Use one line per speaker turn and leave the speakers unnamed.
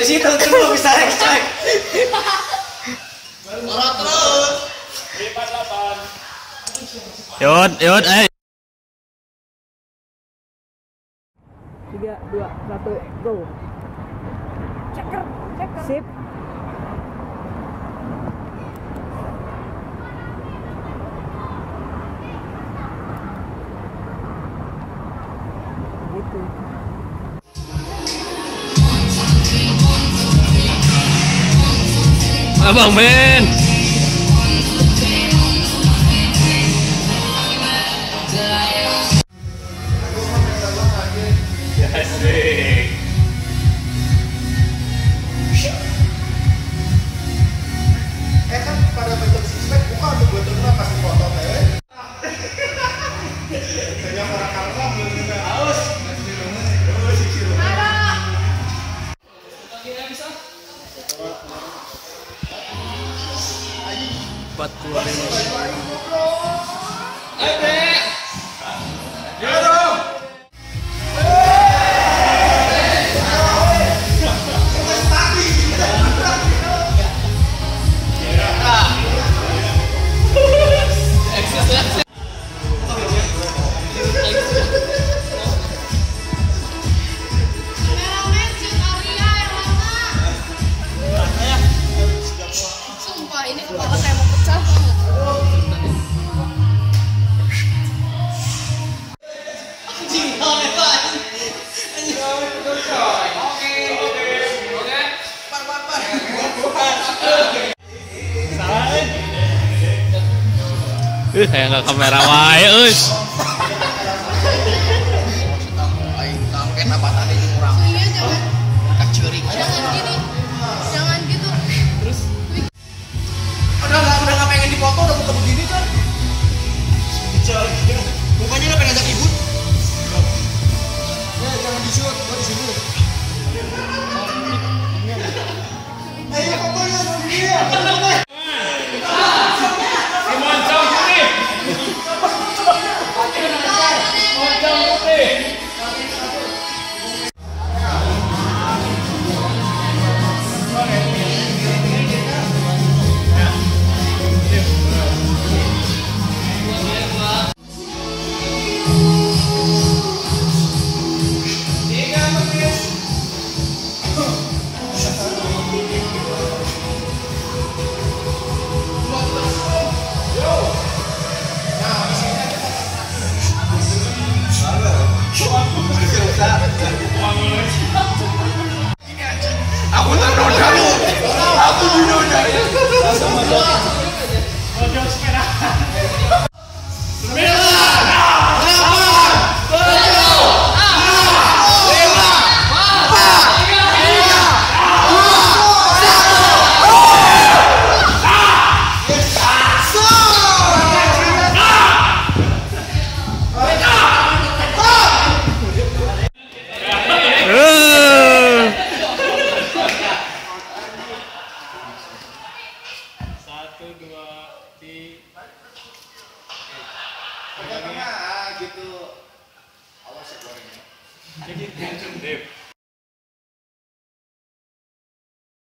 di situ terus bisa cek.
Marah terus.
Yud, yud, eh.
tiga dua satu go ceker ceker sip
Abang Ben.
Kayak
nggak kamera wae, us.
Aing tangke apa tadi kurang
Eh.
Take
it, mention Dev.